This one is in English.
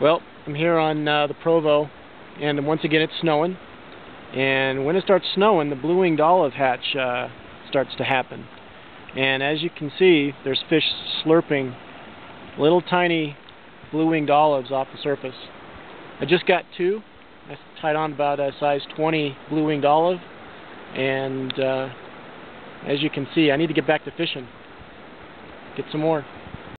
Well, I'm here on uh, the Provo, and once again it's snowing. And when it starts snowing, the blue-winged olive hatch uh, starts to happen. And as you can see, there's fish slurping little tiny blue-winged olives off the surface. I just got two. I tied on about a size 20 blue-winged olive. And uh, as you can see, I need to get back to fishing. Get some more.